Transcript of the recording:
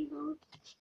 evil